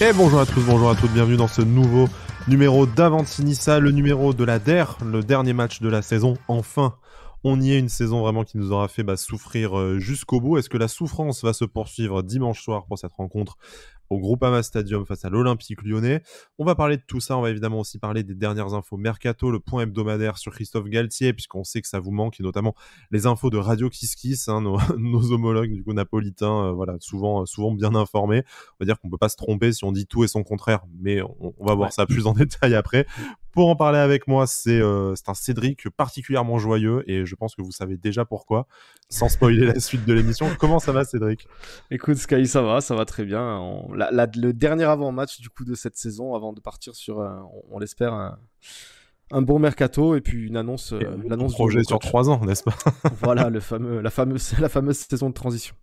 Et bonjour à tous, bonjour à toutes, bienvenue dans ce nouveau numéro d'Avantinissa, le numéro de la DER, le dernier match de la saison. Enfin, on y est une saison vraiment qui nous aura fait bah, souffrir euh, jusqu'au bout. Est-ce que la souffrance va se poursuivre dimanche soir pour cette rencontre au Groupama Stadium face à l'Olympique lyonnais. On va parler de tout ça, on va évidemment aussi parler des dernières infos mercato, le point hebdomadaire sur Christophe Galtier, puisqu'on sait que ça vous manque, et notamment les infos de Radio Kiss Kiss, hein, nos, homologues du coup napolitains, euh, voilà, souvent, souvent bien informés. On va dire qu'on peut pas se tromper si on dit tout et son contraire, mais on, va voir ça plus en détail après. Pour en parler avec moi, euh, c'est un Cédric particulièrement joyeux et je pense que vous savez déjà pourquoi, sans spoiler la suite de l'émission. Comment ça va, Cédric? Écoute, Sky, ça va, ça va très bien. Le dernier avant-match du coup de cette saison, avant de partir sur, euh, on, l'espère, un un bon mercato et puis une annonce. Euh, l'annonce projet sur trois ans, n'est-ce pas? Voilà, le fameux, la, fameuse, la fameuse saison de transition.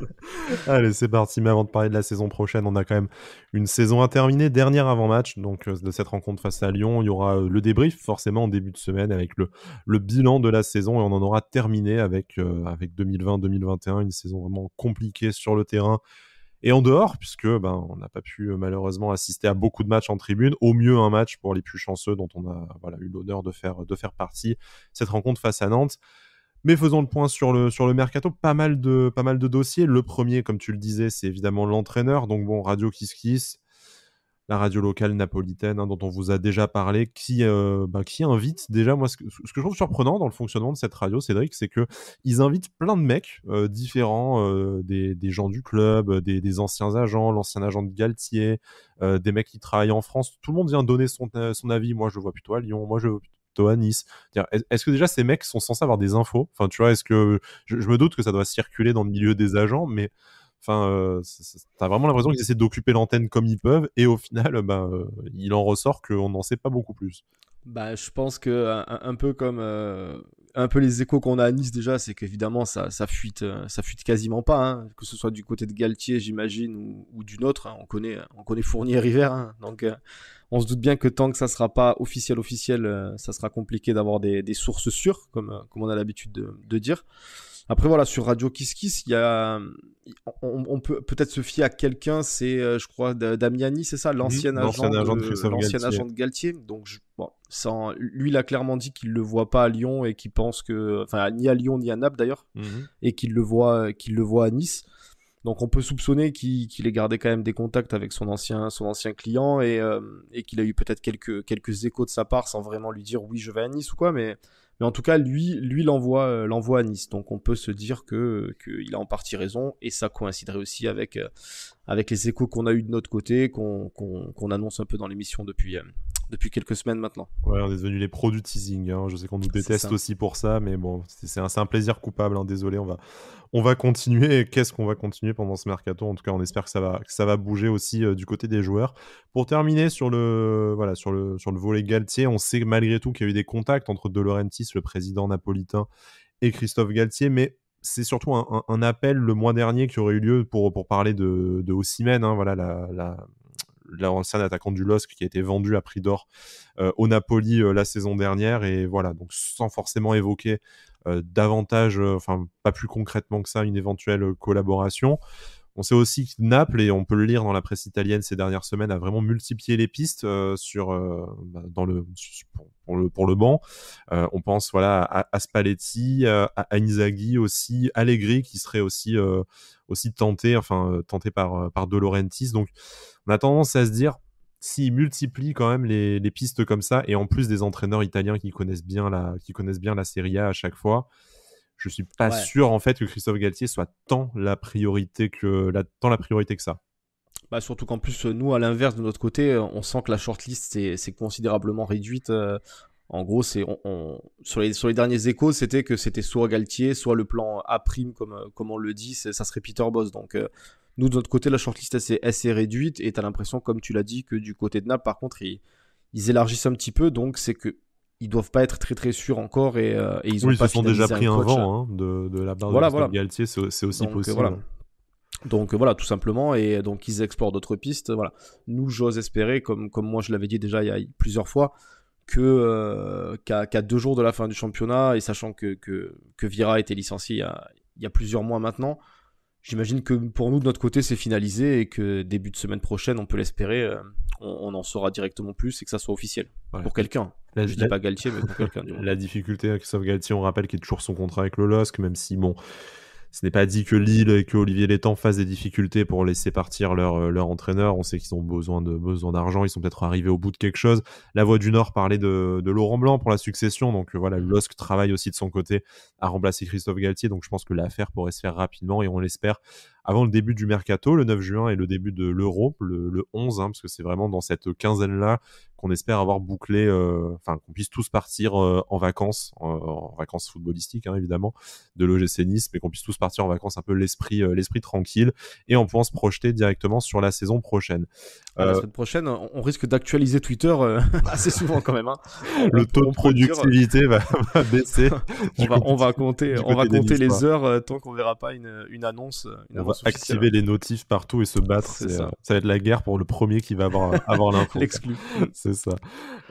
Allez, c'est parti. Mais avant de parler de la saison prochaine, on a quand même une saison à terminer, dernière avant-match donc euh, de cette rencontre face à Lyon. Il y aura euh, le débrief forcément en début de semaine avec le, le bilan de la saison et on en aura terminé avec, avec 2020-2021, une saison vraiment compliquée sur le terrain et en dehors, puisque ben, on n'a pas pu euh, malheureusement assister à beaucoup de matchs en tribune, au mieux un match pour les plus chanceux dont on a voilà, eu l'honneur de faire, partie, cette rencontre face à Nantes. Mais faisons le point sur le, sur le mercato, pas mal, de, pas mal de dossiers. Le premier, comme tu le disais, c'est évidemment l'entraîneur. Donc bon, Radio Kiss Kiss, la radio locale napolitaine hein, dont on vous a déjà parlé, qui, euh, bah, invite déjà, moi, ce que, je trouve surprenant dans le fonctionnement de cette radio, Cédric, c'est que ils invitent plein de mecs euh, différents, euh, des, gens du club, des, anciens agents, l'ancien agent de Galtier, des mecs qui travaillent en France. Tout le monde vient donner son, avis. Moi, je vois plutôt à Lyon, moi, je le vois plutôt à Nice. Est-ce que déjà ces mecs sont censés avoir des infos? Enfin, tu vois, est-ce que je, me doute que ça doit circuler dans le milieu des agents, mais Enfin, euh, t'as vraiment l'impression qu'ils essaient d'occuper l'antenne comme ils peuvent, et au final, bah, euh, il en ressort qu'on n'en sait pas beaucoup plus. Bah, je pense que un, peu comme euh, un peu les échos qu'on a à Nice déjà, c'est qu'évidemment ça, ça fuite, euh, ça fuite quasiment pas, hein. que ce soit du côté de Galtier, j'imagine, ou, ou d'une autre. Hein. On connaît, on connaît Fournier River, hein. donc on se doute bien que tant que ça sera pas officiel officiel, ça sera compliqué d'avoir des, sources sûres, comme comme on a l'habitude de, de dire. Après voilà, sur Radio Kiss Kiss, il y a, on, peut peut-être se fier à quelqu'un, c'est euh, je crois Damiani, c'est ça, l'ancien agent, de, l'ancien agent de Galtier. Donc bon, sans, lui, il a clairement dit qu'il le voit pas à Lyon et qu'il pense que, enfin ni à Lyon ni à Naples d'ailleurs, mhm. et qu'il le voit, qu'il le voit à Nice. Donc on peut soupçonner qu'il ait gardé quand même des contacts avec son ancien, son ancien client et, euh, et qu'il a eu peut-être quelques, quelques échos de sa part sans vraiment lui dire oui je vais à Nice ou quoi, mais mais en tout cas, lui, lui l'envoie, euh, l'envoie à Nice. Donc on peut se dire que qu'il a en partie raison et ça coïnciderait aussi avec euh, avec les échos qu'on a eu de notre côté, qu'on annonce un peu dans l'émission depuis euh, depuis quelques semaines maintenant. Ouais, on est devenus les pros du teasing. Hein. Je sais qu'on nous déteste aussi pour ça, mais bon, c'est un, un, plaisir coupable. Hein. Désolé, on va, on va continuer. Qu'est-ce qu'on va continuer pendant ce mercato? En tout cas, on espère que ça va, que ça va bouger aussi euh, du côté des joueurs. Pour terminer sur le, voilà, sur le, sur le volet Galtier, on sait malgré tout qu'il y a eu des contacts entre De Laurentiis, le président napolitain, et Christophe Galtier, mais c'est surtout un, appel le mois dernier qui aurait eu lieu pour, parler de, de hein, voilà, la, la, l'ancien attaquant du LOSC qui a été vendu à prix d'or euh, au Napoli euh, la saison dernière. Et voilà, donc sans forcément évoquer euh, davantage, enfin pas plus concrètement que ça, une éventuelle collaboration. On sait aussi que Naples, et on peut le lire dans la presse italienne ces dernières semaines, a vraiment multiplié les pistes sur, bah, dans le, pour, le, banc. on pense voilà, à, Spalletti, à, à, aussi, Allegri qui serait aussi, aussi tenté, enfin, tenté par, par De Laurentiis. Donc on a tendance à se dire, s'ils multiplient quand même les, pistes comme ça, et en plus des entraîneurs italiens qui connaissent bien la, qui connaissent bien la Serie A à chaque fois, je suis pas sûr en fait que Christophe Galtier soit tant la priorité que, la, tant la priorité que ça. Bah surtout qu'en plus, nous, à l'inverse, de notre côté, on sent que la shortlist c'est considérablement réduite. Euh, en gros, c'est on, sur, les, sur les derniers échos, c'était que c'était soit Galtier, soit le plan A prime, comme, comme on le dit, ça serait Peter Boss. Donc, euh, nous, de notre côté, la shortlist est assez réduite et tu as l'impression, comme tu l'as dit, que du côté de Naples, par contre, ils, élargissent un petit peu. Donc, c'est que ils doivent pas être très très sûrs encore et, euh, ils ont oui, pas ils se sont déjà pris un, vent hein, de, de, la part de voilà. Galtier, c'est aussi possible. Voilà. Donc voilà, tout simplement, et donc ils explorent d'autres pistes. Voilà, nous, j'ose espérer, comme comme moi je l'avais dit déjà il y a plusieurs fois, que euh, qu'à deux jours de la fin du championnat et sachant que que, que Vira a été licencié il y a, il y a plusieurs mois maintenant, j'imagine que pour nous, de notre côté, c'est finalisé et que début de semaine prochaine, on peut l'espérer, on, en saura directement plus et que ça soit officiel. Pour quelqu'un. Je dis pas Galtier, mais pour quelqu'un. La difficulté avec Christophe Galtier, on rappelle qu'il est toujours son contrat avec le LOSC, même si, bon, ce n'est pas dit que Lille et que Olivier Létang fassent des difficultés pour laisser partir leur, euh, leur entraîneur. On sait qu'ils ont besoin de besoin d'argent. Ils sont peut-être arrivés au bout de quelque chose. La Voix du Nord parlait de, de Laurent Blanc pour la succession. Donc euh, voilà, LOSC travaille aussi de son côté à remplacer Christophe Galtier. Donc je pense que l'affaire pourrait se faire rapidement et on l'espère avant le début du mercato, le 9 juin et le début de l'Euro, le, 11, hein, parce que c'est vraiment dans cette quinzaine-là qu'on espère avoir bouclé, euh, enfin qu'on puisse tous partir euh, en vacances, en vacances footballistiques hein, évidemment, de l'OGC Nice, mais qu'on puisse tous partir en vacances un peu l'esprit euh, l'esprit tranquille et on pense se projeter directement sur la saison prochaine. la semaine prochaine, on risque d'actualiser Twitter assez souvent quand même. Hein. Le taux de productivité va, baisser. on, va, on va compter, on va compter les heures tant qu'on verra pas une, une annonce. on activer les notifs partout et se battre. Ça. ça. va être la guerre pour le premier qui va avoir, avoir l'info. L'exclu ça.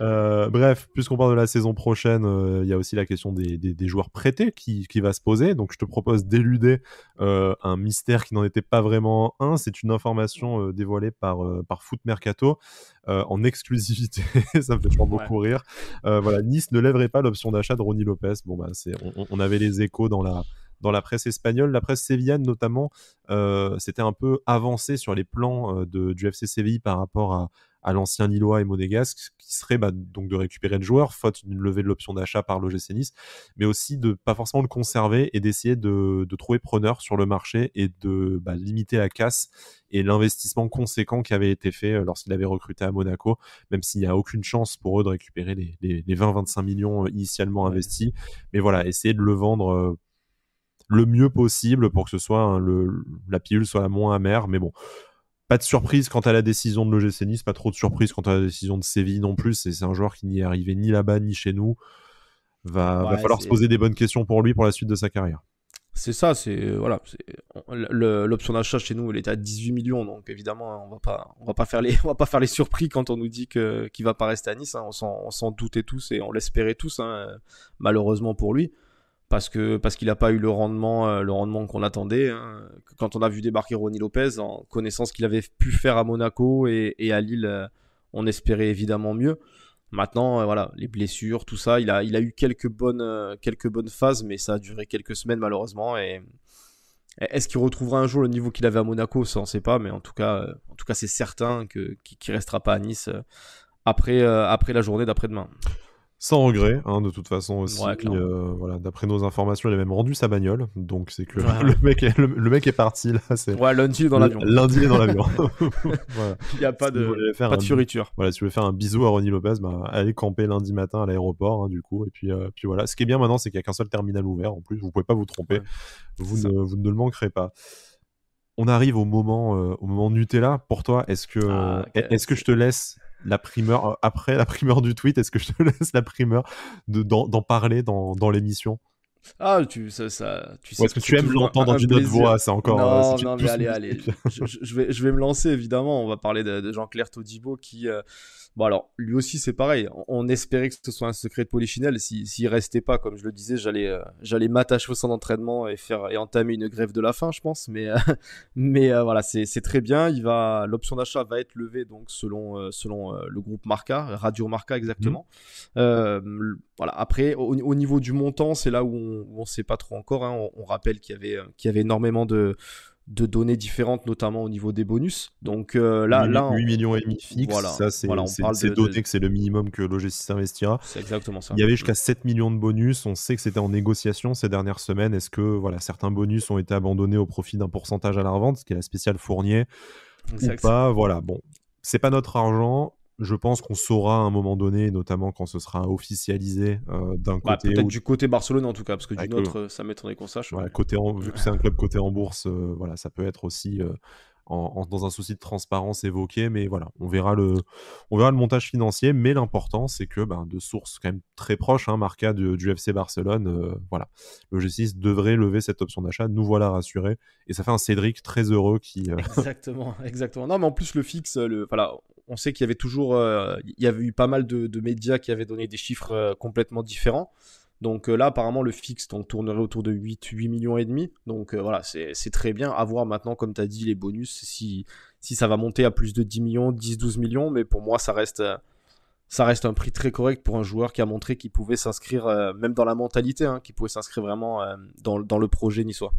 Euh, bref, puisqu'on parle de la saison prochaine, euh, il y a aussi la question des, joueurs prêtés qui, va se poser. Donc je te propose d'éluder euh, un mystère qui n'en était pas vraiment un. C'est une information dévoilée par, par Foot Mercato en exclusivité. ça me fait toujours beaucoup rire. voilà, Nice ne lèverait pas l'option d'achat de Ronnie Lopez. Bon, bah, c'est, on, avait les échos dans la dans la presse espagnole. La presse sévillane, notamment, c'était un peu avancé sur les plans de, du FC Séville par rapport à, à l'ancien Lillois et Monégasque, qui serait bah, donc de récupérer le joueur, faute d'une levée de l'option d'achat par l'OGC Nice, mais aussi de pas forcément le conserver et d'essayer de, trouver preneur sur le marché et de bah, limiter la casse et l'investissement conséquent qui avait été fait euh, lorsqu'il avait recruté à Monaco, même s'il n'y a aucune chance pour eux de récupérer les, les, 20-25 millions euh, initialement investis. Mais voilà, essayer de le vendre euh, le mieux possible pour que ce soit hein, le, la pilule soit la moins amère. Mais bon, pas de surprise quant à la décision de l'OGC Nice, pas trop de surprise quant à la décision de Séville non plus. C'est un joueur qui n'y est arrivé ni là-bas ni chez nous. Va, va falloir se poser des bonnes questions pour lui pour la suite de sa carrière. C'est ça, c'est voilà, l'option d'achat chez nous, elle était à 18 millions, donc évidemment, on va pas, on va pas faire les, on va pas faire les surpris quand on nous dit que qu'il va pas rester à Nice. Hein. On s'en doutait tous et on l'espérait tous, hein, malheureusement pour lui parce qu'il n'a pas eu le rendement euh, le rendement qu'on attendait. Hein. Quand on a vu débarquer Ronnie Lopez, en connaissant ce qu'il avait pu faire à Monaco et, à Lille, euh, on espérait évidemment mieux. Maintenant, euh, voilà, les blessures, tout ça, il a, eu quelques bonnes, quelques phases, mais ça a duré quelques semaines malheureusement. Et est-ce qu'il retrouvera un jour le niveau qu'il avait à Monaco? Ça, on ne sait pas, mais en tout cas, en tout cas, c'est certain que qu'il restera pas à Nice après, après la journée d'après-demain. Sans regret, hein, de toute façon aussi. Euh, voilà, d'après nos informations, il a même rendu sa bagnole, donc c'est que le, mec est, le, mec est parti là. Ouais, lundi il est dans l'avion. Lundi il est dans l'avion. Il n'y a pas de, pas de fioriture. Voilà, si tu veux faire un bisou à Ronnie Lopez, bah, allez camper lundi matin à l'aéroport, hein, du coup. Et puis, euh, puis voilà. Ce qui est bien maintenant, c'est qu'il n'y a qu'un seul terminal ouvert. En plus, vous pouvez pas vous tromper. vous, ne, vous ne le manquerez pas on arrive au moment, euh, au moment Nutella. Pour toi, est-ce que, ah, est-ce que je te laisse la primeur, euh, après la primeur du tweet, est-ce que je te laisse la primeur d'en parler dans, dans l'émission? Ah, tu, ça, ça, tu sais. est-ce que tu aimes l'entendre dans une autre voix? C'est encore. Non, euh, non, mais allez, allez. je, vais, je vais me lancer, évidemment. On va parler de, Jean-Claire Todibo qui. Bon alors, lui aussi c'est pareil. On espérait que ce soit un secret de Polichinelle. S'il si, restait pas, comme je le disais, j'allais euh, j'allais m'attacher au centre d'entraînement et faire et entamer une grève de la faim, je pense. Mais euh, mais euh, voilà, c'est très bien. Il va l'option d'achat va être levée donc selon selon le groupe Marca, Radio Marca exactement. Mmh. voilà. Après, au, niveau du montant, c'est là où on, ne sait pas trop encore. Hein. On, on, rappelle qu'il y avait qu'il y avait énormément de de données différentes, notamment au niveau des bonus. Donc euh, là, 8, là, 8 millions et demi fixe, voilà, ça c'est voilà, donné que c'est le minimum que l'OG6 investira. C'est exactement ça. Il y avait jusqu'à 7 millions de bonus, on sait que c'était en négociation ces dernières semaines. Est-ce que voilà, certains bonus ont été abandonnés au profit d'un pourcentage à la revente, ce qui est la spéciale Fournier ou pas? Voilà, bon, c'est pas notre argent je pense qu'on saura à un moment donné, notamment quand ce sera officialisé euh, d'un bah, côté. Peut-être du côté Barcelone en tout cas, parce que d'une autre, ça m'étonnerait qu'on sache. côté vu que c'est un club côté en bourse, euh, voilà, ça peut être aussi euh, dans un souci de transparence évoqué, mais voilà, on verra le, montage financier. Mais l'important, c'est que ben, de sources quand même très proches, hein, Marca du, FC Barcelone, voilà, le G6 devrait lever cette option d'achat. Nous voilà rassurés, et ça fait un Cédric très heureux qui. Exactement, exactement. Non, mais en plus le fixe, le, voilà, on sait qu'il y avait toujours, euh, il y avait eu pas mal de, médias qui avaient donné des chiffres euh, complètement différents. Donc là, apparemment, le fixe tournerait autour de 8, 8 millions et demi. Donc voilà, c'est très bien. À voir maintenant, comme tu as dit, les bonus, si, si ça va monter à plus de 10 millions, 10, 12 millions. Mais pour moi, ça reste, ça reste un prix très correct pour un joueur qui a montré qu'il pouvait s'inscrire, même dans la mentalité, hein, qu'il pouvait s'inscrire vraiment dans, dans le projet niçois.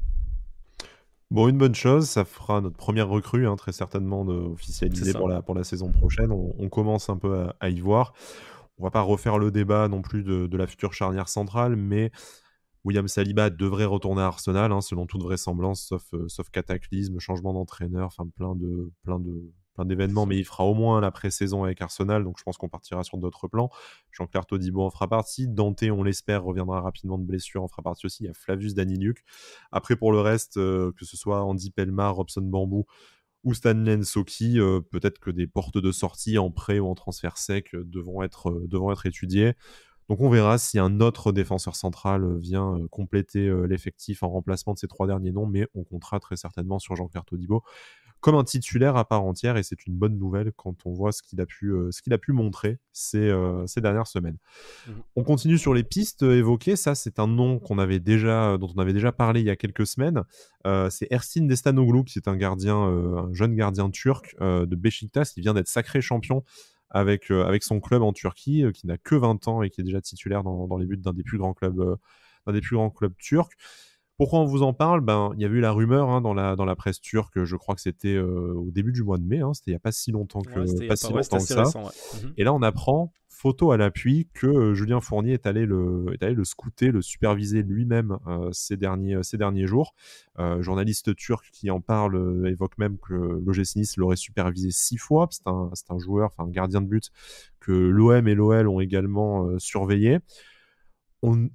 Bon, une bonne chose, ça fera notre première recrue, hein, très certainement officialisée pour la, pour la saison prochaine. On, commence un peu à, y voir. On va pas refaire le débat non plus de, la future charnière centrale, mais William Saliba devrait retourner à Arsenal, hein, selon toute vraisemblance, sauf, euh, sauf cataclysme, changement d'entraîneur, enfin plein de, plein de, plein d'événements, mais il fera au moins la pré-saison avec Arsenal, donc je pense qu'on partira sur d'autres plans. Jean-Claire Todibo en fera partie. Dante, on l'espère, reviendra rapidement de blessure, en fera partie aussi. Il y a Flavius Daniluk. Après, pour le reste, euh, que ce soit Andy Pelmar, Robson Bambou ou Stanley Soki, euh, peut-être que des portes de sortie en prêt ou en transfert sec euh, devront, être, devront être étudiées. Donc on verra si un autre défenseur central vient compléter l'effectif en remplacement de ces trois derniers noms, mais on comptera très certainement sur Jean-Claire Todibo comme un titulaire à part entière et c'est une bonne nouvelle quand on voit ce qu'il a pu, euh, ce qu'il a pu montrer ces, euh, ces dernières semaines. Mmh on continue sur les pistes euh, évoquées. Ça, c'est un nom qu'on avait déjà, dont on avait déjà parlé il y a quelques semaines. c'est Ersin Destanoglu, qui est un gardien, un jeune gardien turc de Beşiktaş, qui vient d'être sacré champion avec, avec son club en Turquie, qui n'a que 20 ans et qui est déjà titulaire dans, dans les buts d'un des plus grands clubs, d'un des plus grands clubs turcs. Pourquoi on vous en parle? Ben, Il y a eu la rumeur hein, dans, la, dans la presse turque, je crois que c'était euh, au début du mois de mai, hein, c'était il n'y a pas si longtemps que, pas si longtemps que ça. Mmh Et là, on apprend, photo à l'appui, que euh, Julien Fournier est allé, le, est allé le scouter, le superviser lui-même euh, ces, derniers, ces derniers jours. journaliste turc qui en parle évoque même que l'OGC Nice l'aurait supervisé six fois. C'est un, un, joueur, enfin un gardien de but que l'OM et l'OL ont également surveillé. On,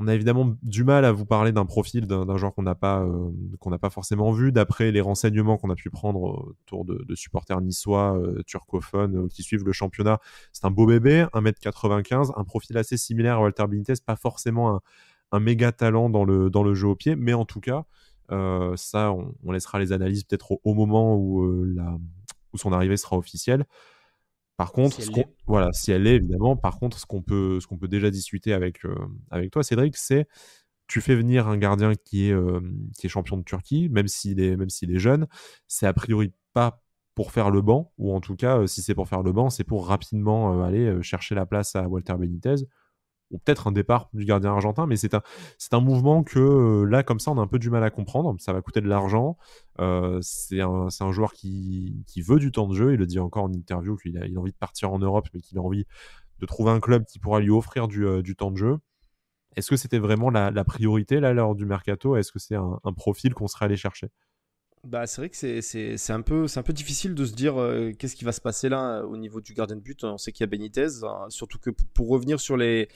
on a évidemment du mal à vous parler d'un profil d'un joueur qu'on n'a pas euh, qu'on n'a pas forcément vu d'après les renseignements qu'on a pu prendre autour de, supporters niçois euh, turcophones euh, qui suivent le championnat. C'est un beau bébé, 1m95, un profil assez similaire à Walter Benitez, pas forcément un, méga talent dans le jeu au pied, mais en tout cas ça on, laissera les analyses peut-être au, moment où son arrivée sera officielle. Par contre, si voilà, si elle est évidemment, par contre, ce qu'on peut, ce qu'on peut déjà discuter avec, euh, avec toi, Cédric, c'est tu fais venir un gardien qui est, euh, qui est champion de Turquie, même s'il est, même s'il est jeune, c'est a priori pas pour faire le banc, ou en tout cas, euh, si c'est pour faire le banc, c'est pour rapidement aller chercher la place à Walter Benitez ou peut-être un départ du gardien argentin, mais c'est un, c'est un mouvement que euh, là, comme ça, on a un peu du mal à comprendre. Ça va coûter de l'argent. Euh, c'est, un, c'est un joueur qui, qui, veut du temps de jeu. Il le dit encore en interview qu'il a, il a envie de partir en Europe, mais qu'il a envie de trouver un club qui pourra lui offrir du, euh, du temps de jeu. Est-ce que c'était vraiment la, la, priorité là lors du mercato? Est-ce que c'est un, un profil qu'on serait allé chercher? Bah, c'est vrai que c'est, c'est, c'est, un peu, c'est un peu difficile de se dire qu'est-ce qui va se passer là au niveau du gardien de but? On sait qu'il y a Benitez, hein, surtout que pour revenir sur les,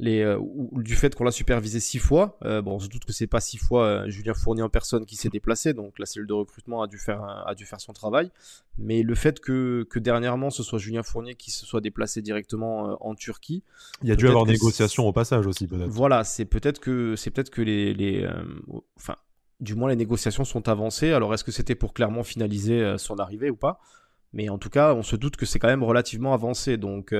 les, euh, du fait qu'on l'a supervisé six fois. Euh, bon, on se doute que c'est pas six fois euh, Julien Fournier en personne qui s'est déplacé, donc la cellule de recrutement a dû faire, a dû faire son travail. Mais le fait que, que dernièrement ce soit Julien Fournier qui se soit déplacé directement en Turquie, il y a dû avoir des négociations au passage aussi peut-être. Voilà, c'est peut-être que c'est peut-être que les, les enfin, du moins les négociations sont avancées. Alors est-ce que c'était pour clairement finaliser son arrivée ou pas? Mais en tout cas, on se doute que c'est quand même relativement avancé, donc.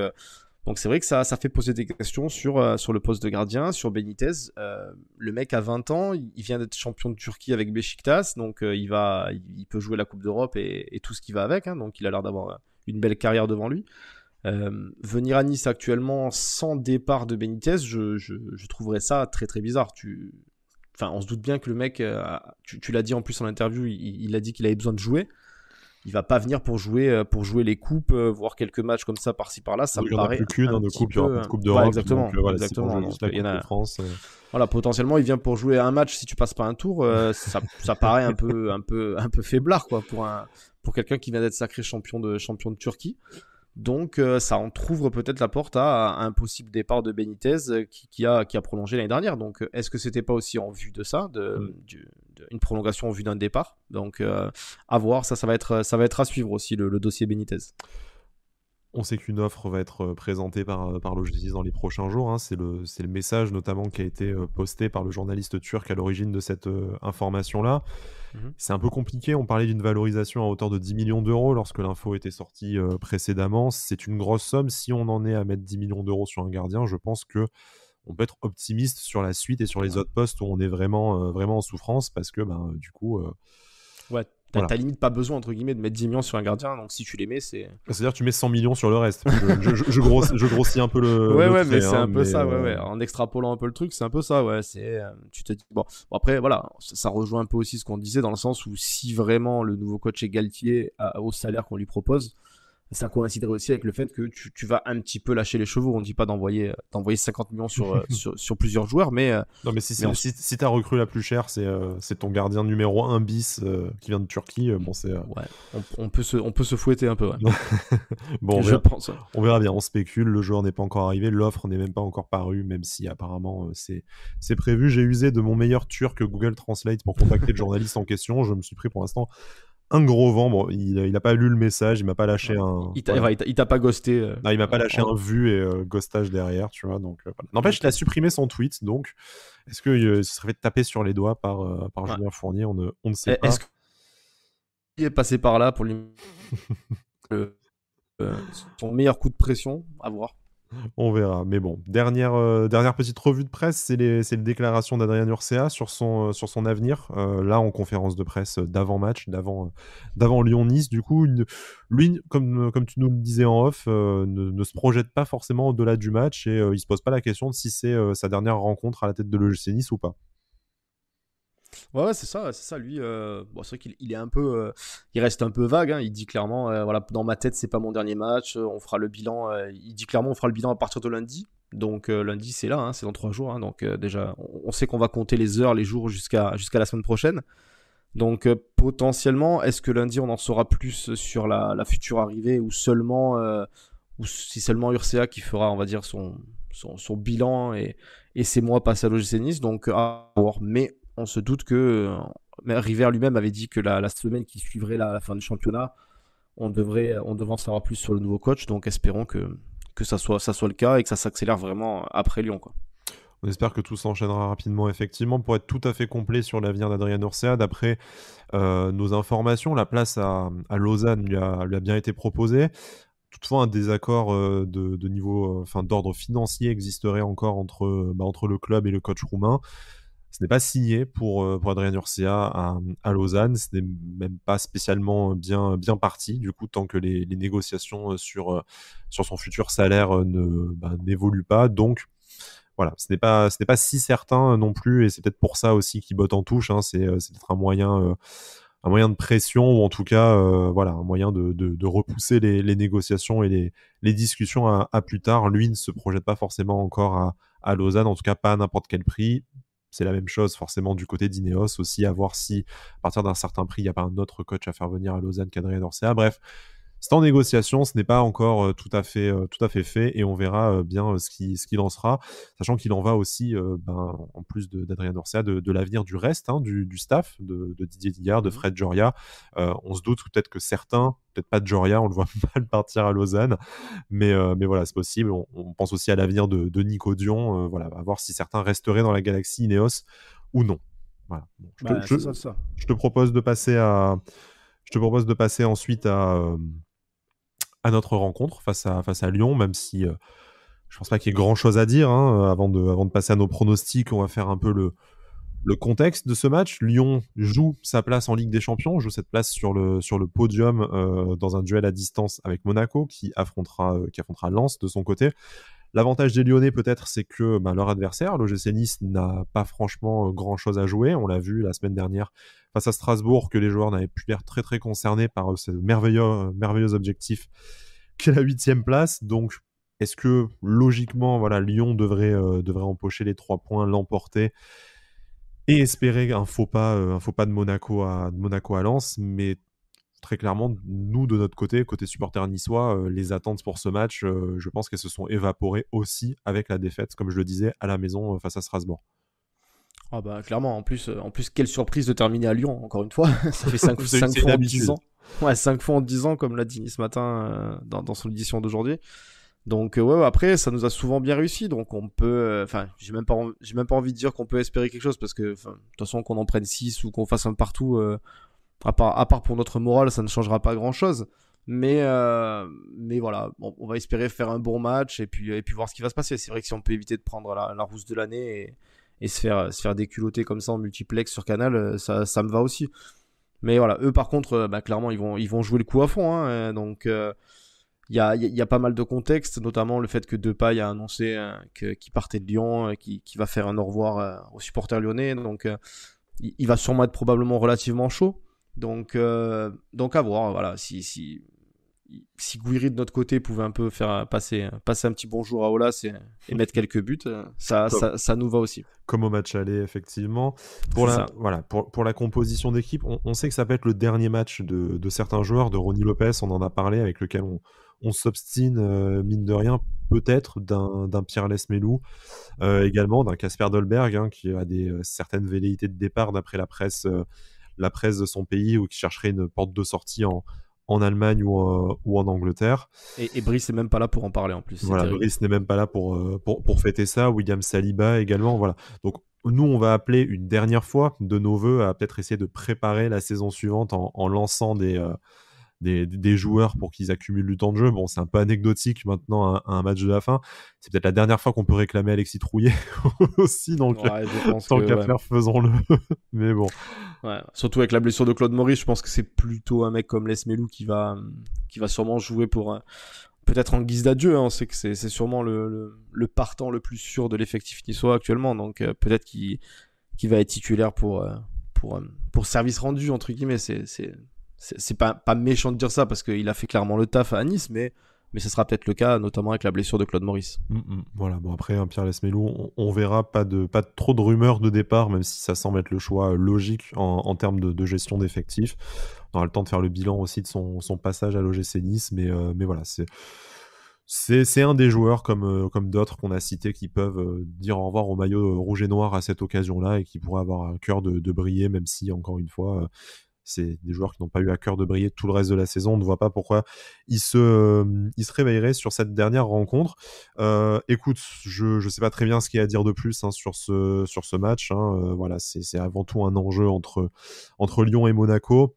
Donc c'est vrai que ça, ça fait poser des questions sur, euh, sur le poste de gardien, sur Benitez. Euh, le mec a 20 ans, il vient d'être champion de Turquie avec Beşiktaş, donc euh, il, va, il, peut jouer la Coupe d'Europe et, tout ce qui va avec, hein. donc il a l'air d'avoir une belle carrière devant lui. venir à Nice actuellement sans départ de Benitez, je, je, trouverais ça très très bizarre. Tu... Enfin, on se doute bien que le mec, tu, l'as dit en plus en interview, il, il a dit qu'il avait besoin de jouer il va pas venir pour jouer euh, pour jouer les coupes, euh, voir quelques matchs comme ça par-ci par-là. Ça me paraît plus qu'une hein, de coupe, peu... coupe d'Europe. exactement, donc, voilà, exactement. il y en a... France, euh. Voilà, potentiellement, il vient pour jouer un match. Si tu passes pas un tour, ça, ça, paraît un peu un peu un peu faiblard quoi pour un pour quelqu'un qui vient d'être sacré champion de champion de Turquie. Donc euh, ça entrouvre peut-être la porte à, un possible départ de Benitez euh, qui, a, qui a prolongé l'année dernière. Donc euh, est-ce que c'était pas aussi en vue de ça, de, mm. Une prolongation en vue d'un départ Donc à voir, ça, ça va être, ça va être à suivre aussi le dossier Benitez. On sait qu'une offre va être présentée par, par l'OGC dans les prochains jours. Hein. C'est le, le, message notamment qui a été posté par le journaliste turc à l'origine de cette information-là. Mmh C'est un peu compliqué. On parlait d'une valorisation à hauteur de 10 millions d'euros lorsque l'info était sortie précédemment. C'est une grosse somme. Si on en est à mettre 10 millions d'euros sur un gardien, je pense que on peut être optimiste sur la suite et sur les autres postes où on est vraiment, vraiment en souffrance parce que ben, du coup. ouais, T'as limite pas besoin, entre guillemets, de mettre 10 millions sur un gardien, donc si tu les mets, c'est. C'est-à-dire tu mets 100 millions sur le reste. Je, je, grossis, un peu le. Ouais, ouais, mais c'est un hein, peu ça, ouais, ouais. Euh, en extrapolant un peu le truc, c'est un peu ça, ouais. C'est, euh, tu te dis, bon, après, voilà, ça, rejoint un peu aussi ce qu'on disait dans le sens où si vraiment le nouveau coach est Galtier au salaire qu'on lui propose, ça coïnciderait aussi avec le fait que tu, tu, vas un petit peu lâcher les chevaux. On ne dit pas d'envoyer euh, d'envoyer 50 millions sur, euh, sur, sur, plusieurs joueurs, mais euh, non, mais si, si, si, ta recrue la plus chère, c'est c'est ton gardien numéro 1 bis qui vient de Turquie. bon, c'est ouais, on, peut se on peut se fouetter un peu. Ouais. bon, on je verra, pense. On verra bien. On spécule. Le joueur n'est pas encore arrivé. L'offre n'est même pas encore parue, même si apparemment c'est c'est prévu. J'ai usé de mon meilleur turc Google Translate pour contacter le journaliste en question. Je me suis pris pour l'instant un gros vent. Bon, il, a pas lu le message, il m'a pas lâché un. Il t'a pas ghosté. Euh, non, il m'a pas lâché un vu et euh, ghostage derrière, tu vois. Donc, euh, N'empêche, il a supprimé son tweet, donc est-ce que ce serait fait taper sur les doigts par, par Julien Fournier on ne, on ne sait pas. Est-ce qu'il est passé par là pour lui. son meilleur coup de pression à voir. On verra. Mais bon, dernière, euh, dernière petite revue de presse, c'est les, déclarations d'Adrien Urcea sur son, euh, avenir. Euh, là, en conférence de presse d'avant-match, d'avant, Lyon-Nice. Du coup, lui, comme, comme tu nous le disais en off, ne, se projette pas forcément au-delà du match et il se pose pas la question de si c'est sa dernière rencontre à la tête de l'OGC Nice ou pas. Ouais, c'est ça, c'est ça. Lui, euh, c'est vrai qu'il est un peu, euh, il reste un peu vague. Hein. Il dit clairement, euh, voilà, dans ma tête, c'est pas mon dernier match. On fera le bilan. il dit clairement, on fera le bilan à partir de lundi. Donc lundi, c'est là, hein, c'est dans trois jours. Hein. donc déjà, on, sait qu'on va compter les heures, les jours jusqu'à jusqu'à la semaine prochaine. Donc potentiellement, est-ce que lundi, on en saura plus sur la, future arrivée ou seulement, ou si seulement Urcea qui fera, on va dire, son son, bilan et, et ses mois passés à l'OGC Nice? Donc à voir. Mais on se doute que euh, River lui-même avait dit que la, semaine qui suivrait la, fin du championnat, on devrait, on en savoir plus sur le nouveau coach. Donc espérons que, que ça, soit, ça soit le cas et que ça s'accélère vraiment après Lyon. On espère que tout s'enchaînera rapidement, effectivement, pour être tout à fait complet sur l'avenir d'Adrien Orcea. D'après euh, nos informations, la place à, Lausanne lui a, bien été proposée. Toutefois, un désaccord euh, de, niveau, enfin d'ordre financier existerait encore entre, bah, entre le club et le coach roumain. Ce n'est pas signé pour, euh, pour Adrien Urcia à, Lausanne. Ce n'est même pas spécialement bien, bien parti, du coup, tant que les, négociations euh, sur, euh, sur son futur salaire ne, bah, n'évoluent pas. Donc, voilà, ce n'est pas, ce n'est pas si certain non plus, et c'est peut-être pour ça aussi qu'il botte en touche. Hein. C'est, peut-être un moyen, un moyen de pression, ou en tout cas, voilà, un moyen de, de, repousser les, les, négociations et les, les discussions à, à, plus tard. Lui ne se projette pas forcément encore à, à Lausanne, en tout cas pas à n'importe quel prix c'est la même chose forcément du côté d'Ineos aussi, à voir si à partir d'un certain prix, il n'y a pas un autre coach à faire venir à Lausanne qu'Adrien Orcea. Bref, c'est en négociation, ce n'est pas encore euh, tout, à fait, euh, tout à fait fait et on verra euh, bien ce qu'il ce qu'il en sera, sachant qu'il en va aussi, ben, en plus d'Adrien Orcea, de, de l'avenir du reste, hein, du, du, staff, de, de, Didier Dillard, de mmh Fred Joria. on se doute peut-être que certains, peut-être pas de Joria, on le voit mal partir à Lausanne, mais, mais voilà, c'est possible. On, pense aussi à l'avenir de, de Nico Dion, voilà, à voir si certains resteraient dans la galaxie Ineos ou non. Voilà. je, te, bah, je, te, propose de passer à, je te propose de passer ensuite à à notre rencontre face à, face à Lyon, même si euh, je pense pas qu'il y ait grand chose à dire. Hein, euh, avant, de, avant de passer à nos pronostics, on va faire un peu le, le contexte de ce match. Lyon joue sa place en Ligue des Champions, joue cette place sur le, sur le podium euh, dans un duel à distance avec Monaco qui affrontera, qui affrontera Lens de son côté. L'avantage des Lyonnais, peut-être, c'est que bah, leur adversaire, l'OGC Nice, n'a pas franchement grand-chose à jouer. On l'a vu la semaine dernière face à Strasbourg que les joueurs n'avaient plus l'air très très concernés par euh, ce merveilleux, euh, merveilleux objectif qu'est la huitième place. Donc, est-ce que logiquement, voilà, Lyon devrait, euh, empocher les trois points, l'emporter et espérer un faux pas, de Monaco à Monaco à Lens, mais très clairement, nous, de notre côté, côté supporter niçois, euh, les attentes pour ce match, euh, je pense qu'elles se sont évaporées aussi avec la défaite, comme je le disais, à la maison euh, face à Strasbourg. Ah bah clairement, en plus, en plus quelle surprise de terminer à Lyon, encore une fois. Ça fait 5 fois en 10 ans. Ouais, 5 fois en 10 ans, comme l'a dit ce matin dans, son édition d'aujourd'hui. Donc ouais, après, ça nous a souvent bien réussi, donc on peut... Enfin, j'ai même, pas j'ai même pas envie de dire qu'on peut espérer quelque chose, parce que de toute façon, qu'on en prenne 6 ou qu'on fasse un partout à part, à part pour notre morale, ça ne changera pas grand chose. Mais, mais voilà, on va espérer faire un bon match et puis, et puis voir ce qui va se passer. C'est vrai que si on peut éviter de prendre la, la rousse de l'année et, se, faire, se faire déculoter comme ça en multiplex sur Canal, ça, ça me va aussi. Mais voilà, eux par contre, bah, clairement, ils vont, ils vont jouer le coup à fond. Hein, donc il y a, y a, pas mal de contexte, notamment le fait que Depay a annoncé euh, qu'il partait de Lyon, qu'il qui va faire un au revoir euh, aux supporters lyonnais. Donc, euh, il, va sûrement être probablement relativement chaud. Donc, donc à voir. Voilà, si, si, si Guiri de notre côté pouvait un peu faire passer, passer un petit bonjour à Olas et, mettre quelques buts, ça, ça, ça, nous va aussi. Comme au match aller, effectivement. Pour, la, voilà, pour, pour la composition d'équipe, on, on, sait que ça peut être le dernier match de, de certains joueurs, de Ronnie Lopez, on en a parlé, avec lequel on, on s'obstine, euh, mine de rien, peut-être d'un Pierre Lesmelou, euh, également d'un Casper Dolberg, hein, qui a des euh, certaines velléités de départ d'après la presse, la presse de son pays, ou qui chercherait une porte de sortie en, en Allemagne ou, ou en Angleterre. Et, et, Brice n'est même pas là pour en parler en plus. Voilà, Brice n'est même pas là pour, pour, pour, fêter ça. William Saliba également. Voilà. Donc nous, on va appeler une dernière fois de nos voeux à peut-être essayer de préparer la saison suivante en, en lançant des, des, joueurs pour qu'ils accumulent du temps de jeu. Bon, c'est un peu anecdotique maintenant à, un match de la fin. C'est peut-être la dernière fois qu'on peut réclamer Alexis Trouillet aussi, donc tant qu'à faire, faisons-le. Mais bon. Surtout avec la blessure de Claude Maurice, je pense que c'est plutôt un mec comme Les Melou qui va, qui va sûrement jouer pour. Peut-être en guise d'adieu, hein. on sait que c'est sûrement le, le, partant le plus sûr de l'effectif niçois actuellement, donc euh, peut-être qu'il va être titulaire pour, euh, pour, euh, pour service rendu, entre guillemets. C'est c'est pas, pas méchant de dire ça parce qu'il a fait clairement le taf à Nice, mais, ce sera peut-être le cas, notamment avec la blessure de Claude Maurice. Mm, mm. voilà, bon après, hein, Pierre Lesmelou, on, verra pas, trop de rumeurs de départ, même si ça semble être le choix logique en, termes de, gestion d'effectifs. On aura le temps de faire le bilan aussi de son, passage à l'OGC Nice, mais, euh, voilà, c'est. Un des joueurs comme, euh, comme d'autres qu'on a cités qui peuvent euh, dire au revoir au maillot rouge et noir à cette occasion-là et qui pourraient avoir un cœur de, briller, même si, encore une fois, c'est des joueurs qui n'ont pas eu à cœur de briller tout le reste de la saison. On ne voit pas pourquoi ils se, euh, ils se réveilleraient sur cette dernière rencontre. Euh, écoute, je ne sais pas très bien ce qu'il y a à dire de plus hein, sur, ce, sur ce match. Hein. Euh, voilà, c'est avant tout un enjeu entre, entre Lyon et Monaco.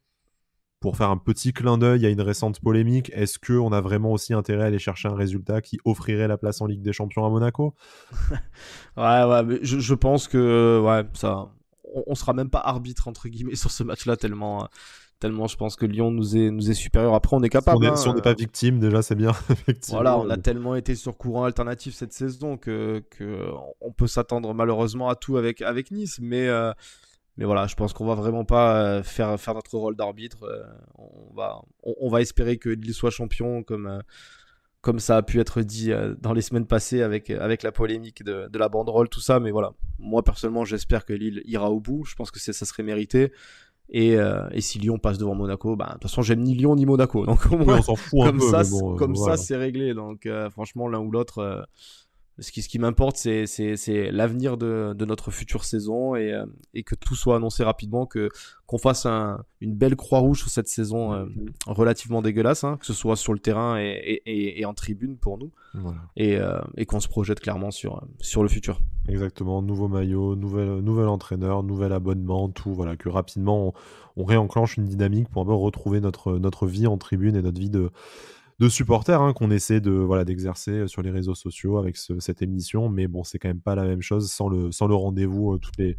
Pour faire un petit clin d'œil à une récente polémique, est-ce qu'on a vraiment aussi intérêt à aller chercher un résultat qui offrirait la place en Ligue des Champions à Monaco? Ouais, ouais, je, je pense que ouais, ça, on, sera même pas arbitre entre guillemets sur ce match-là tellement tellement je pense que Lyon nous est nous est supérieur. Après on est capable. Si on n'est hein. pas victime déjà c'est bien. voilà, on a tellement été sur courant alternatif cette saison que, que on peut s'attendre malheureusement à tout avec avec Nice, mais euh, mais voilà, je pense qu'on va vraiment pas euh, faire faire notre rôle d'arbitre. Euh, on va on, va espérer que soit champion comme comme ça a pu être dit euh, dans les semaines passées avec, euh, avec la polémique de, de la banderole, tout ça. Mais voilà, moi personnellement, j'espère que Lille ira au bout. Je pense que ça serait mérité. Et, euh, et, si Lyon passe devant Monaco, bah, de toute façon, j'aime ni Lyon ni Monaco. Donc, on s'en fout comme un ça, peu, comme ça, c'est réglé. Donc, franchement, l'un ou l'autre, ce qui, ce qui m'importe, c'est l'avenir de, de, notre future saison et, euh, et, que tout soit annoncé rapidement, que qu'on fasse un, une belle croix rouge sur cette saison euh, relativement dégueulasse, hein, que ce soit sur le terrain et, et, et en tribune pour nous, voilà. euh, et, qu'on se projette clairement sur, sur le futur. Exactement, nouveau maillot, nouvel, nouvel entraîneur, nouvel abonnement, tout, voilà, que rapidement on, on réenclenche une dynamique pour un peu retrouver notre, notre vie en tribune et notre vie de de supporters hein, qu'on essaie de voilà d'exercer euh, sur les réseaux sociaux avec cette émission mais bon c'est quand même pas la même chose sans le sans le rendez-vous euh, toutes les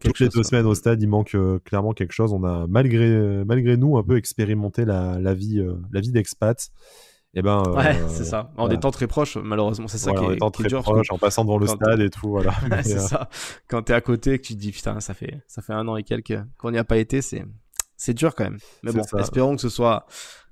toutes les deux semaines au stade il manque euh, clairement quelque chose. On a malgré malgré nous un peu expérimenté la, la vie la vie d'expat et eh ben ouais c'est ça. En étant très proche malheureusement c'est ça qui est, très proche, en passant devant le stade et tout voilà. C'est ça. Quand t'es à côté et que tu te dis putain ça fait ça fait un an et quelques qu'on n'y a pas été c'est c'est dur quand même. Mais bon espérons que ce soit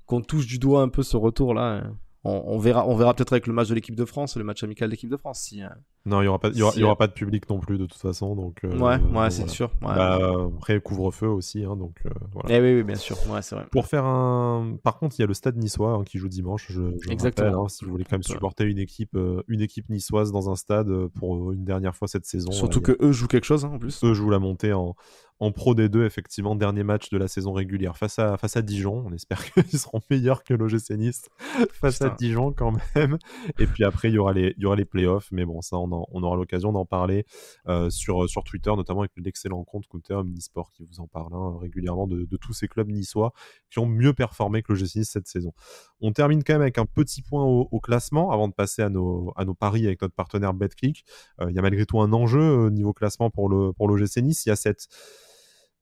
qu'on touche du doigt un peu ce retour là. Hein. On, verra, on verra peut-être avec le match de l'équipe de France, le match amical de l'équipe de France. Si, hein. Non, il y aura pas, il y aura, pas de public non plus de toute façon, donc. Euh, ouais, ouais, c'est sûr. Bah, après couvre-feu aussi, hein, donc. Euh, voilà. Eh oui, oui, bien sûr. Ouais, c'est vrai. Pour faire un, par contre, il y a le Stade Niçois qui joue dimanche. Je, Exactement. si vous voulez quand même supporter une équipe, euh, une équipe niçoise dans un stade pour une dernière fois cette saison. Surtout que eux jouent quelque chose en plus. Eux jouent la montée en, en Pro D2, effectivement, dernier match de la saison régulière face à, face à Dijon. On espère qu'ils seront meilleurs que l'OGC Nice face à Dijon quand même. Et puis après, il y aura les, il y aura les playoffs. Mais bon, ça, on, on aura l'occasion d'en parler euh, sur, sur Twitter, notamment avec l'excellent compte Counter Omnisport qui vous en parle hein, régulièrement de, tous ces clubs niçois qui ont mieux performé que l'OGC Nice cette saison. On termine quand même avec un petit point au, classement avant de passer à nos, paris avec notre partenaire BetClick. Euh, il y a malgré tout un enjeu au niveau classement pour le pour Nice. Il y a cette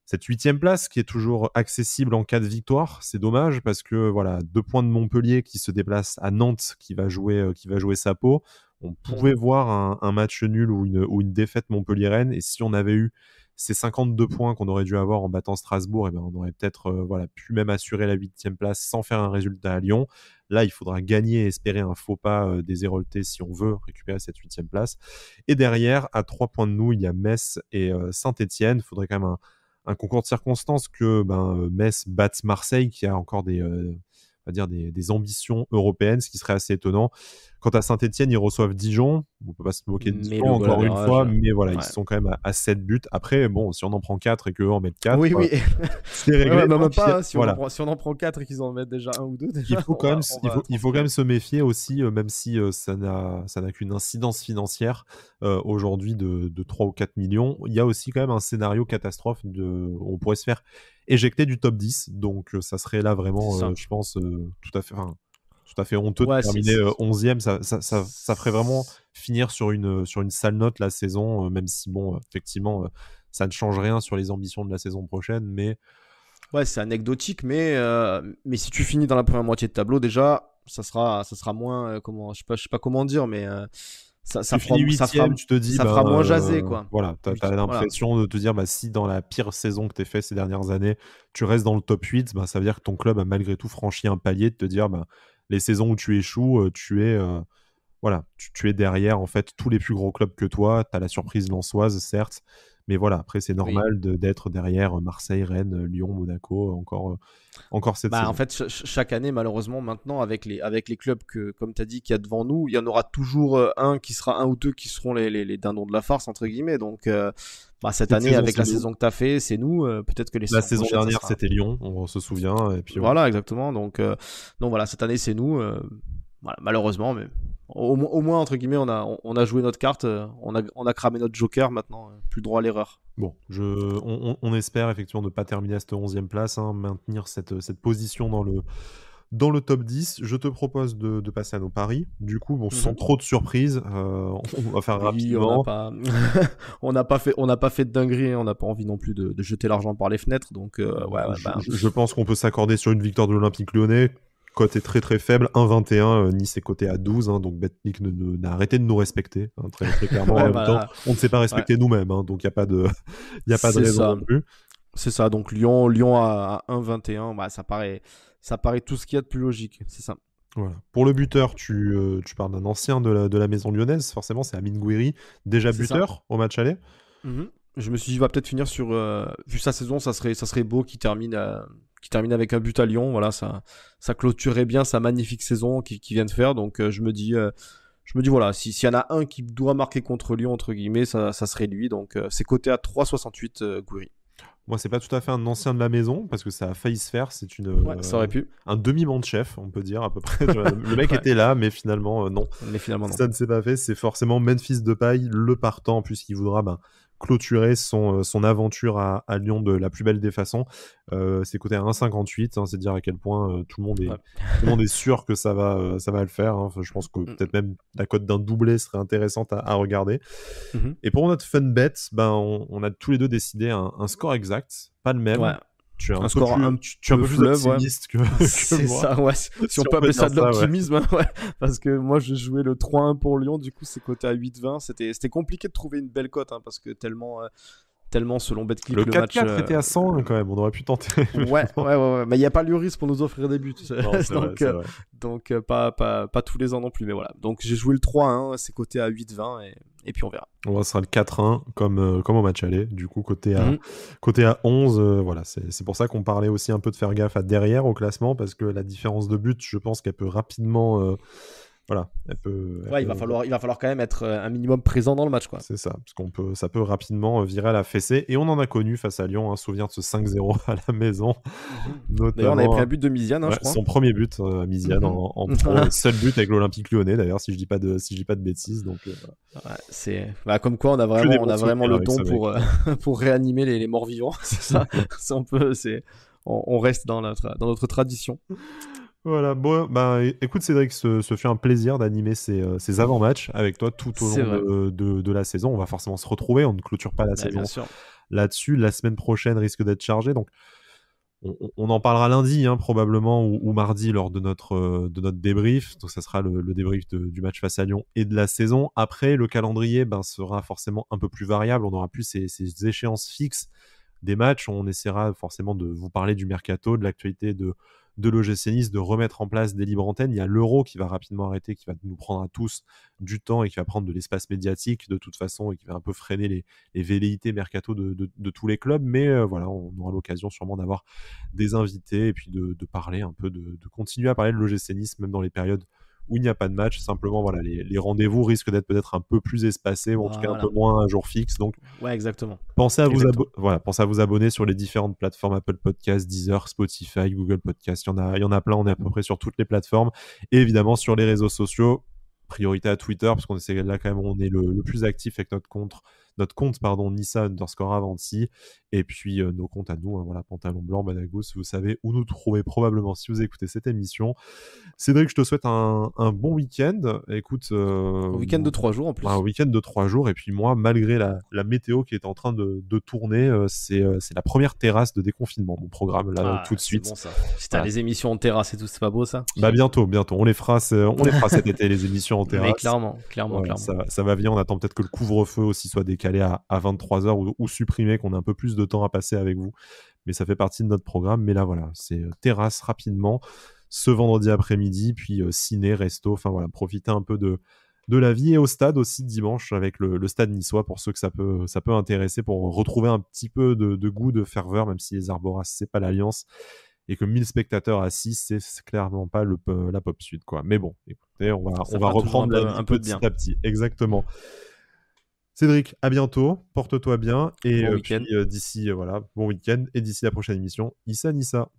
cette huitième place qui est toujours accessible en cas de victoire. C'est dommage parce que voilà deux points de Montpellier qui se déplace à Nantes qui va jouer euh, qui va jouer sa peau. On pouvait voir un, match nul ou une, ou une défaite Montpellier-Rennes et si on avait eu ces 52 points qu'on aurait dû avoir en battant Strasbourg, et eh ben on aurait peut-être euh, voilà, pu même assurer la huitième place sans faire un résultat à Lyon. Là, il faudra gagner et espérer un faux pas euh, des Héroltés si on veut récupérer cette huitième place. Et derrière, à trois points de nous, il y a Metz et euh, Saint-Etienne. Il faudrait quand même un, concours de circonstances que ben, Metz batte Marseille, qui a encore des, va dire des, ambitions européennes, ce qui serait assez étonnant. Quant à Saint-Etienne, ils reçoivent Dijon. On peut pas se moquer de Dijon encore une fois, mais voilà, ils sont quand même à, 7 buts. Après, bon, si on en prend 4 et qu'eux en mettent 4, oui, oui. c'est réglé. même pas, si, on en prend, si, on en prend, 4 et qu'ils en mettent déjà un ou deux, déjà, il faut quand, même, il faut, il faut, quand même se méfier aussi, euh, même si euh, ça n'a qu'une incidence financière euh, aujourd'hui de, de 3 ou 4 millions. Il y a aussi quand même un scénario catastrophe de, on pourrait se faire éjecté du top 10. Donc ça serait là vraiment, je pense, tout à fait tout à fait honteux de terminer 11e. Ça, ça, ça, ça, ferait vraiment finir sur une, sur une sale note la saison, même si, bon, effectivement, ça ne change rien sur les ambitions de la saison prochaine. Mais. Ouais, c'est anecdotique, mais, mais si tu finis dans la première moitié de tableau, déjà, ça sera, ça sera moins. comment, je sais, pas, je sais pas comment dire, mais ça, ça, fera, ça, fera, tu te dis, ça fera bah, moins jaser, quoi. Voilà, tu as, l'impression de te dire, bah, si dans la pire saison que tu as fait ces dernières années, tu restes dans le top 8, bah, ça veut dire que ton club a malgré tout franchi un palier de te dire, bah, les saisons où tu échoues, euh, tu es, euh, voilà, tu, es derrière en fait tous les plus gros clubs que toi. Tu as la surprise lançoise, certes, mais voilà, après c'est normal d'être derrière Marseille, Rennes, Lyon, Monaco, encore, encore cette bah, saison. En fait, chaque année, malheureusement, maintenant, avec les, avec les clubs que, comme tu as dit, qu'il y a devant nous, il y en aura toujours euh, un qui sera un ou deux qui seront les, les, les dindons de la farce, entre guillemets. Donc, bah, cette, année, avec la saison que tu as fait, c'est nous. peut-être que les La saison dernière, c'était Lyon, on se souvient. Et puis, voilà, exactement. Donc, donc voilà, cette année, c'est nous. Voilà, malheureusement, mais au, moins, entre guillemets, on a, on, a joué notre carte, on a, on a cramé notre joker, maintenant, plus droit à l'erreur. Bon, je, on, on, espère effectivement ne pas terminer à cette 11e place, hein, maintenir cette, cette position dans le, dans le top 10. Je te propose de, de passer à nos paris. Du coup, bon, sans mhm. trop de surprises, euh, on va faire rapidement. On n'a pas... fait, on n'a pas fait de dinguerie. On n'a pas envie non plus de, de jeter l'argent par les fenêtres. Donc, euh, ouais, bah. je, pense qu'on peut s'accorder sur une victoire de l'Olympique Lyonnais. Cote est très très faible, 1,21. Euh, nice est coté à 12, hein, donc Betnik n'a arrêté de nous respecter, hein, très, très, clairement. en même bah temps, on ne s'est pas respecter nous-mêmes, donc il n'y a pas de, y a pas de raison non plus. C'est ça, donc Lyon, Lyon à, 1,21, bah, ça paraît ça paraît tout ce qu'il y a de plus logique, c'est ça. Voilà. Pour le buteur, tu, euh, tu parles d'un ancien de la, de la, maison lyonnaise, forcément, c'est Amine Gouiri, déjà buteur au match aller. Mhm. Je me suis dit, il va peut-être finir sur. Euh, vu sa saison, ça serait, ça serait beau qu'il termine, qui termine avec un but à Lyon. Voilà, ça, ça clôturerait bien sa magnifique saison qu'il vient de faire. Donc, euh, je me dis. je me dis voilà, s'il y en a un qui doit marquer contre Lyon, entre guillemets, ça, ça serait lui. Donc c'est coté à 3,68 Gouiri. Moi, c'est pas tout à fait un ancien de la maison parce que ça a failli se faire. C'est une. ça aurait pu. Un demi-monde chef, on peut dire à peu près. le mec était là, mais finalement euh, non. Mais finalement non. Ça ne s'est pas fait. C'est forcément Memphis de paille, le partant, puisqu'il voudra ben, clôturer son, euh, son aventure à, à, Lyon de la plus belle des façons. Euh, c'est coté à 1,58, hein, c'est dire à quel point euh, tout, le monde est, tout le monde est sûr que ça va, euh, ça va le faire. Hein. Enfin, je pense que mm. peut-être même la cote d'un doublé serait intéressante à, à regarder. Mm-hmm. Et pour notre fun bet, ben, on, on, a tous les deux décidé un, un score exact, pas le même. Ouais tu es un, score un, tu, tu un peu plus optimiste que, que C'est ça, ouais. Si, on, peut appeler ça de l'optimisme, ouais. Parce que moi, je jouais le 3-1 pour Lyon, du coup, c'est coté à 8-20. C'était compliqué de trouver une belle cote, hein, parce que tellement. Euh, tellement selon BetClick le, le 4 4 euh, était à 100 hein, quand même on aurait pu tenter ouais ouais ouais, ouais. mais il n'y a pas Lloris pour nous offrir des buts donc, euh, donc pas, pas, pas tous les ans non plus mais voilà donc j'ai joué le 3-1 c'est coté à 8-20 et et puis on verra. On sera le 4-1 comme, euh, comme au match aller, du coup côté à, mhm. côté à 11, euh, voilà, c'est pour ça qu'on parlait aussi un peu de faire gaffe à derrière au classement, parce que la différence de but, je pense qu'elle peut rapidement, euh, voilà, elle peut. ouais, il va falloir, il va falloir quand même être euh, un minimum présent dans le match, quoi. C'est ça, parce qu'on peut, ça peut rapidement virer à la fessée. Et on en a connu face à Lyon, un souvenir de ce 5-0 à la maison. Mhm. D'ailleurs, on avait pris un but de Misiane, hein, je crois. Son premier but à Misiane mhm. en, seul but avec l'Olympique Lyonnais, d'ailleurs, si je dis pas de, si je dis pas de bêtises. Donc, c'est, bah, comme quoi, on a vraiment, on a vraiment le don pour, pour réanimer les, les morts vivants. c'est ça. on peut, c'est, on, reste dans notre, dans notre tradition. Voilà, bon, bah écoute Cédric, ce, fait un plaisir d'animer ces, euh, ces avant-matchs avec toi tout au long de, de, la saison. On va forcément se retrouver, on ne clôture pas la bah, saison là-dessus. La semaine prochaine risque d'être chargée, donc on, en parlera lundi hein, probablement ou, mardi lors de notre, euh, de notre débrief. Donc ça sera le, débrief du match face à Lyon et de la saison. Après, le calendrier ben, sera forcément un peu plus variable. On aura plus ces, ces échéances fixes des matchs. On essaiera forcément de vous parler du mercato, de l'actualité de de l'OGC de remettre en place des libres antennes. Il y a l'euro qui va rapidement arrêter, qui va nous prendre à tous du temps et qui va prendre de l'espace médiatique de toute façon et qui va un peu freiner les, velléités mercato de, tous les clubs. Mais euh, voilà, on aura l'occasion sûrement d'avoir des invités et puis de, parler un peu, de, continuer à parler de l'OGC même dans les périodes où il n'y a pas de match. Simplement, voilà, les, rendez-vous risquent d'être peut-être un peu plus espacés, ou en tout cas un peu moins un jour fixe. Donc, ouais, exactement. Pensez à, Vous voilà, pensez à vous abonner sur les différentes plateformes Apple Podcasts, Deezer, Spotify, Google Podcasts. Il y, en a, il y en a plein, on est à peu près sur toutes les plateformes. Et évidemment, sur les réseaux sociaux, priorité à Twitter, parce qu'on essaie là quand même, on est le, le plus actif avec notre compte notre compte, pardon, Nissa underscore Avanti, et puis euh, nos comptes à nous, hein, voilà, Pantalon Blanc, Badagos, vous savez où nous trouver probablement si vous écoutez cette émission. Cédric, je te souhaite un, bon week-end. Écoute, euh, un week-end de trois jours en plus. Un week-end de trois jours, et puis moi, malgré la, météo qui est en train de, tourner, euh, c'est la première terrasse de déconfinement, mon programme là ah, tout de suite. Bon, ça. Des émissions en terrasse et tout, c'est pas beau ça? Bah bientôt, bientôt. On les fera, on les fera cet été les émissions en terrasse. Mais clairement, clairement, clairement. Ça, ça, va venir. On attend peut-être que le couvre-feu aussi soit décalé à, 23h ou, supprimer, qu'on ait un peu plus de temps à passer avec vous. Mais ça fait partie de notre programme. Mais là, voilà, c'est euh, terrasse rapidement ce vendredi après-midi, puis euh, ciné, resto, enfin voilà, profiter un peu de, de la vie et au stade aussi dimanche avec le, stade niçois pour ceux que ça peut, ça peut intéresser pour retrouver un petit peu de, goût, de ferveur, même si les Arboras, c'est pas l'Alliance et que 1000 spectateurs assis, c'est clairement pas le, la pop suite quoi. Mais bon, écoutez, on va, on va reprendre un peu, petit à petit. Exactement. Cédric, à bientôt, porte-toi bien. Et euh, euh, d'ici, euh, voilà, bon week-end. Et d'ici la prochaine émission, Issa Nissa.